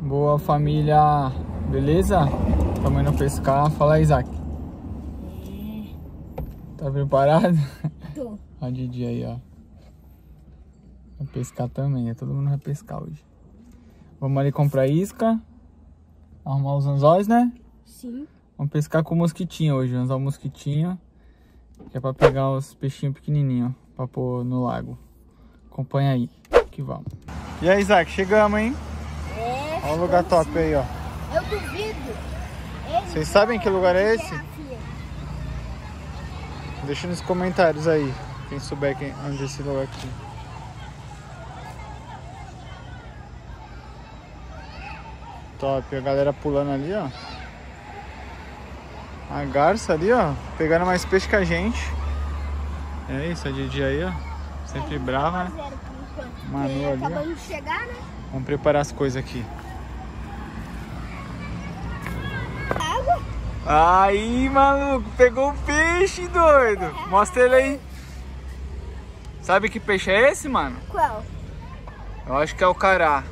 Boa família, beleza? Estamos indo pescar. Fala aí, Isaac. Tá preparado? Tô. A Didi aí, ó. Vai pescar também, é todo mundo vai pescar hoje. Vamos ali comprar isca. Arrumar os anzóis, né? Sim. Vamos pescar com mosquitinho hoje, anzol mosquitinho. Que é pra pegar os peixinhos pequenininhos pra pôr no lago. Acompanha aí, que vamos. E aí, Isaac, chegamos, hein? É. Olha o lugar top aí, ó. Eu duvido. Vocês sabem que lugar é esse? Deixa nos comentários aí, quem souber quem, onde é esse lugar aqui. Top, a galera pulando ali, ó. A garça ali, ó, pegando mais peixe que a gente. É isso, a Didi aí, ó. Sempre brava, né? Manu ali. Acabamos de chegar, né? Vamos preparar as coisas aqui. Água. Aí, maluco, pegou um peixe, doido. Mostra ele aí. Sabe que peixe é esse, mano? Qual? Eu acho que é o cará.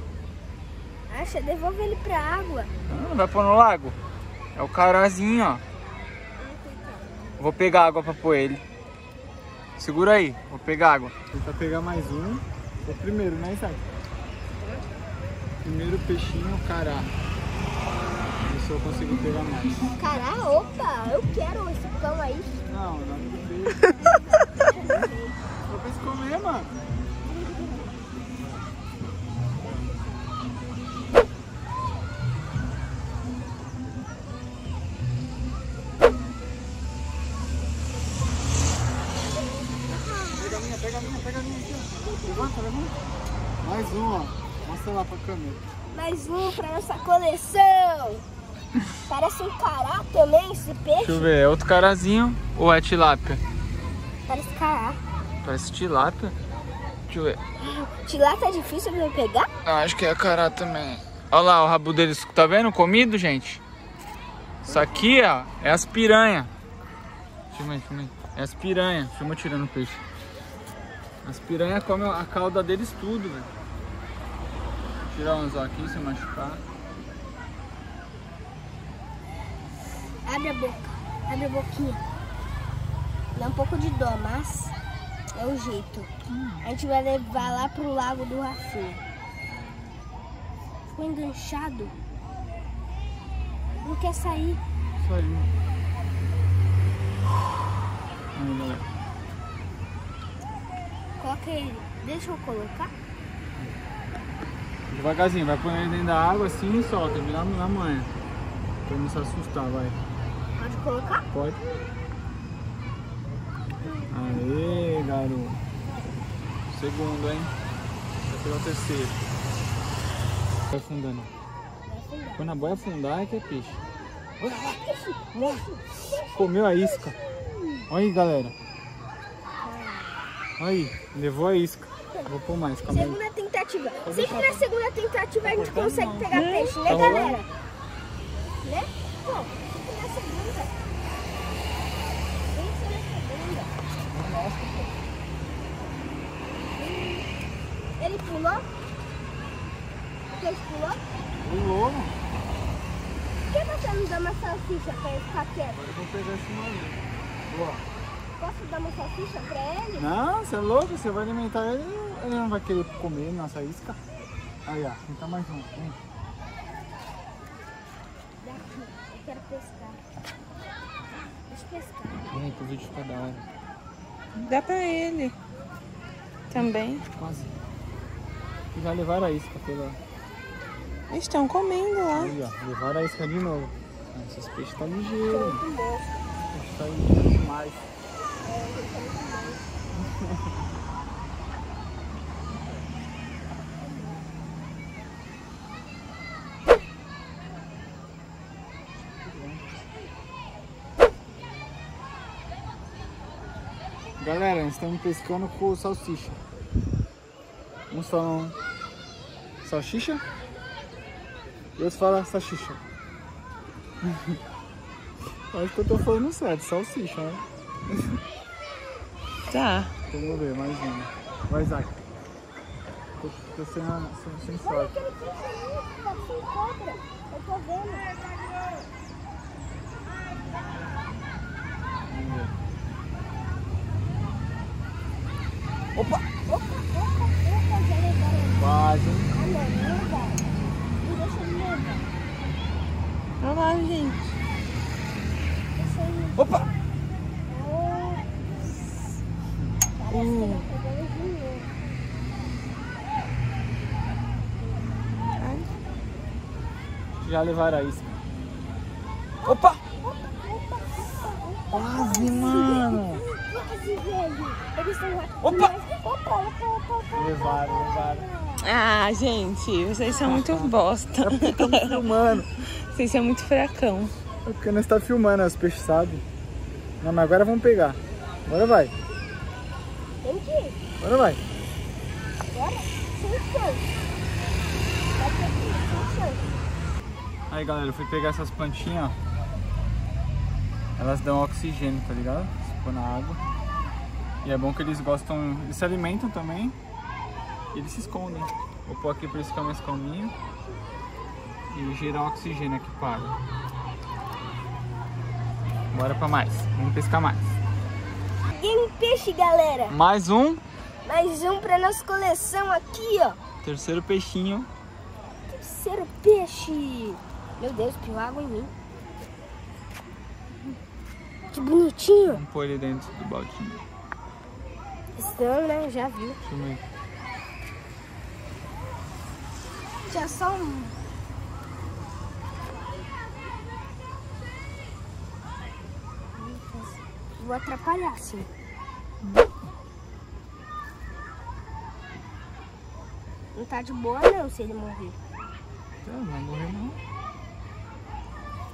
Acha, devolve ele pra água. Ah, vai pôr no lago? É o carazinho, ó. Vou pegar água pra pôr ele. Segura aí, vou pegar água. Tentar pegar mais um. O primeiro, né, Isaac? Primeiro peixinho, cará. Eu consigo pegar mais. Cará, opa, eu quero esse pão aí. Não, o nome do peixe. Vou pra comer, mano. Um, ó. Mostra lá pra câmera. Mais um pra nossa coleção. Parece um cará também esse peixe. Deixa eu ver, é outro carazinho ou é tilápia? Parece cará. Parece tilápia. Deixa eu ver. Tilápia é difícil de pegar? Eu acho que é cará também. Olha lá o rabo deles, tá vendo? Comido, gente. Isso aqui, ó, é as piranha. Filma aí, filma aí. É as piranha. Filma eu tirando o peixe. As piranha comem a cauda deles tudo, velho. Tirar um anzol aqui, se machucar. Abre a boca. Abre a boquinha. Dá um pouco de dó, mas é o jeito. A gente vai levar lá pro lago do Rafinha. Ficou enganchado. Não quer sair. Galera. Coloca ele. Deixa eu colocar. Devagarzinho, vai pôr ele dentro da água assim e solta, virar na manhã. Pra não se assustar, vai. Pode colocar? Pode. Aê, garoto. Segundo, hein? Vai pegar o terceiro. Vai afundando. Quando a boia afundar é que é peixe. Comeu a isca. Olha aí, galera. Olha aí, levou a isca. Vou pôr mais, calma aí. Tentativa. Sempre na segunda tentativa a gente consegue pegar peixe, né, Tá galera? Né? Sempre na segunda. Na segunda. Ele pulou? O peixe pulou? Pulou. Por que você não dá uma salsicha pra ele ficar quieto? Eu vou pegar esse maluco. Boa. Posso dar uma salsicha pra ele? Não, você é louco, você vai alimentar ele, ele não vai querer comer nossa isca. Aí, ó, tenta mais um. Vem. Daqui, eu quero pescar. Deixa eu pescar. Vem, que o vídeo fica da hora. Dá pra ele. Também. Quase. E já levaram a isca pela. Eles estão comendo lá. Aí, ó, levaram a isca de novo. Esses peixes tá ligeiro, hein? Muito bom. Os peixes tá ligeiro demais. Galera, estamos pescando com salsicha. Uns falam salsicha e outros falam salsicha. Acho que eu tô falando certo, salsicha, né? Tá. Vamos ver, mais uma. Vai, Isaac. tô, tô sem, sem, sem Olha sorte. aquele peixe ali, tá sem cobra. Eu tô vendo. Opa! Opa, opa, opa, já levaram. Quase. não, deixa ele levar. Olha lá, gente. Opa! Já levaram a isca. Opa! Quase, mano. Quase, velho. Eles estão lá. Opa! Opa, opa, opa, opa. Levaram, levaram. Ah, gente, vocês são muito bosta. Estamos filmando. Vocês são muito fracão. É porque nós tá filmando, os peixes sabem. Não, mas agora vamos pegar. Agora vai. Tem que ir. Agora vai. Agora, sem chance. Vai ter que sem chance. Aí galera, eu fui pegar essas plantinhas, ó. Elas dão oxigênio, tá ligado? Se pôr na água. E é bom que eles gostam, eles se alimentam também. E eles se escondem. Vou pôr aqui pra eles ficarem mais calminhos. E gerar oxigênio aqui pra água. Bora pra mais. Vamos pescar mais. Peguei um peixe, galera. Mais um. Mais um pra nossa coleção aqui, ó. Terceiro peixinho. Terceiro peixe. Meu Deus, piu água em mim. Que bonitinho. Vamos pôr ele dentro do baldinho. Estão, né? Já viu. Aí. Tinha só um. Vou atrapalhar, sim. Não tá de boa não se ele morrer. Tá, não vai morrer não.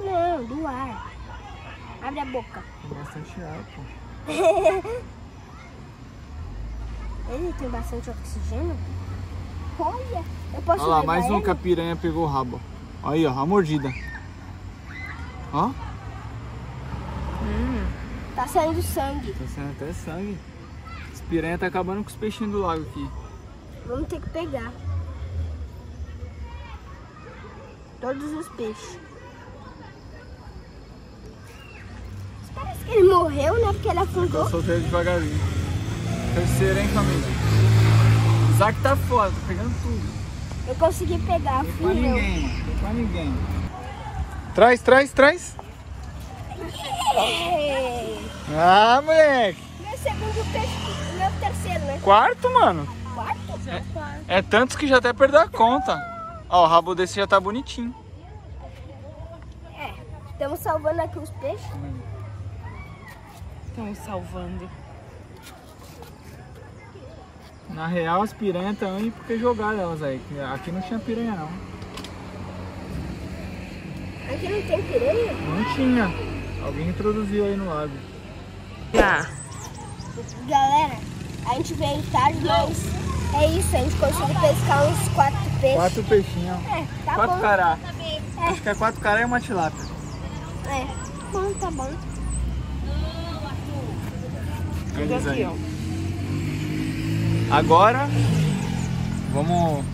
Não, do ar. Abre a boca. Tem bastante ar, pô. Ele tem bastante oxigênio. Olha, eu posso Olha lá, mais um ele? que a piranha pegou o rabo. Aí, ó, a mordida. Ó, Tá saindo sangue. tá saindo até sangue. Esse piranha tá acabando com os peixinhos do lago aqui. Vamos ter que pegar. Todos os peixes. Parece que ele morreu, né? Porque ele Eu afundou. soltei ele devagarinho. Terceiro, hein, família? Isaac tá foda, tá pegando tudo. Eu consegui pegar, fui eu. ninguém. Não ninguém. Traz, traz, traz. Ah, moleque. Meu segundo peixe, meu terceiro, né? Quarto, mano. Quarto? É tantos que já até perdeu a conta. Ó, o rabo desse já tá bonitinho. É. Estamos salvando aqui os peixes. Estamos salvando. Na real, as piranhas estão aí porque jogaram elas aí. Aqui não tinha piranha, não. Aqui não tem piranha? Não tinha. Alguém introduziu aí no lago. Já. Galera, a gente veio tarde, mas é isso. A gente conseguiu pescar uns quatro peixes. Quatro peixinhos. ó. É, tá quatro bom. cará. Acho que é quatro cará e uma tilápia. É, bom, tá bom. Aqui, aí. ó. Agora, vamos,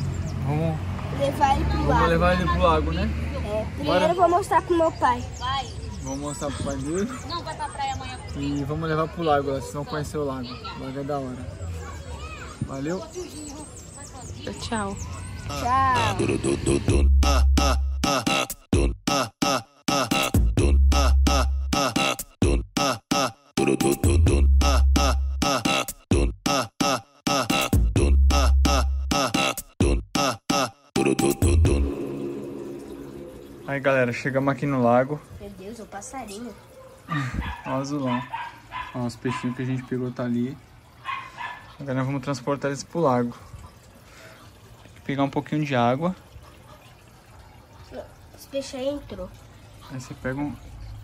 vamos, Levar ele pro vamos lago. levar ele pro lago, né? É, primeiro Bora. eu vou mostrar pro meu pai. Vamos mostrar pro pai dele. Não, vai pra praia amanhã. E vamos levar pro lago, vão conhecer o lago. O lago é da hora. Valeu? Tchau. Tchau. Aí galera, chegamos aqui no lago. Meu Deus, o passarinho. Ó o azulão. Ó, os peixinhos que a gente pegou tá ali. Agora nós vamos transportar eles pro lago. Pegar um pouquinho de água. Esse peixe aí entrou. Aí você pega um,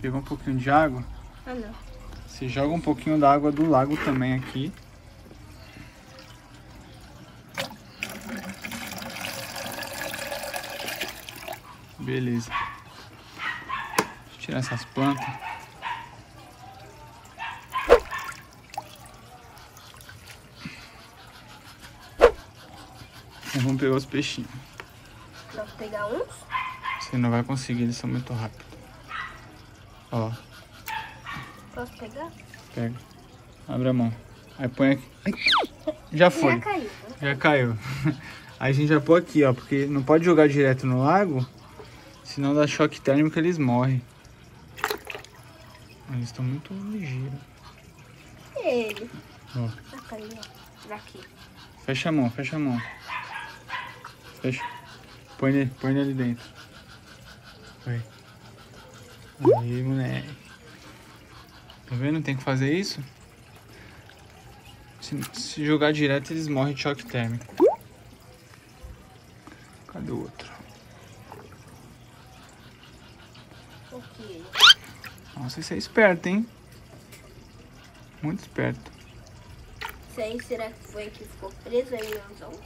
pega um pouquinho de água. Ah, não. Você joga um pouquinho da água do lago também aqui. Beleza. Deixa eu tirar essas plantas. Então vamos pegar os peixinhos. Posso pegar uns? Você não vai conseguir, eles são muito rápidos. Ó, Posso pegar? pega. Abre a mão. Aí põe aqui. Ai, Já foi. Já caiu. né? Já caiu. Aí a gente já põe aqui, ó, porque não pode jogar direto no lago, senão dá choque térmico eles morrem. Eles estão muito ligeiros. Ele. Ó. Daqui. fecha a mão, fecha a mão. Fecha. Põe ele, põe ali dentro. Vai. Aí, moleque. Tá vendo? Tem que fazer isso. Se, se jogar direto, eles morrem de choque térmico. Cadê o outro? Nossa, esse é esperto, hein? Muito esperto. Isso aí, será que foi que ficou preso aí no anzol?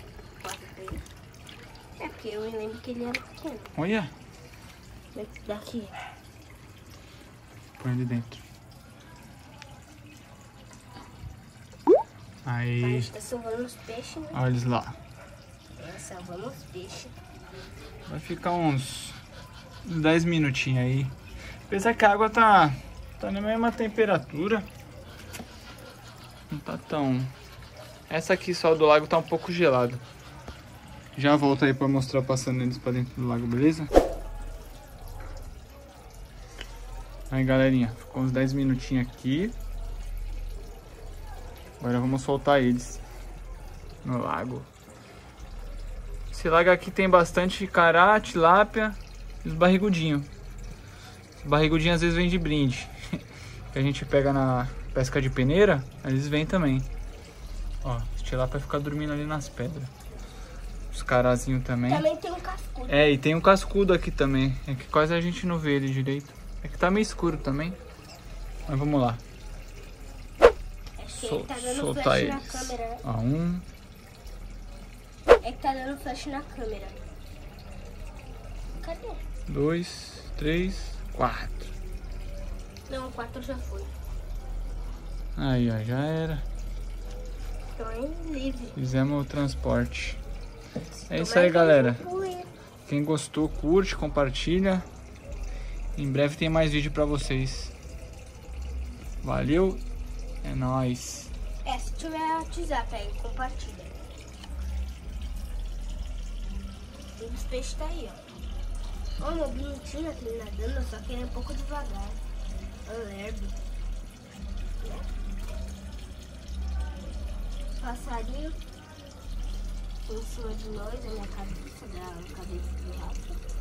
É porque eu me lembro que ele era pequeno. Olha, Daqui. põe ele dentro. Aí, tá salvando os peixes, né? olha eles lá. É, salvando os peixes. Vai ficar uns 10 minutinhos aí. Apesar que a água tá, tá na mesma temperatura. Não tá tão... Essa aqui só do lago tá um pouco gelada. Já volto aí pra mostrar passando eles pra dentro do lago, beleza? Aí galerinha, ficou uns 10 minutinhos aqui. Agora vamos soltar eles no lago. Esse lago aqui tem bastante cará, tilápia e os barrigudinhos. Os barrigudinhos às vezes vêm de brinde. que a gente pega na pesca de peneira, eles vêm também. Ó, os tilápia ficar dormindo ali nas pedras. Os carazinhos também. Também tem um cascudo. É, e tem um cascudo aqui também. É que quase a gente não vê ele direito. É que tá meio escuro também. Mas vamos lá. É que Sol- ele tá soltar eles. câmera. né? Ó, um, É que tá dando flash na câmera. Cadê? dois, três, quatro. Não, o 4 já foi. Aí, ó, já era. Então é livre. Fizemos o transporte. É isso aí, galera. Quem gostou, curte, compartilha. Em breve tem mais vídeo pra vocês. Valeu, é nóis. É, se tiver WhatsApp aí, compartilha. E os peixes tá aí, ó. Olha o bonitinho aqui nadando, só que ele é um pouco devagar. É lerdo. Passarinho eu sou de nós, a minha cabeça, da cabeça do rato.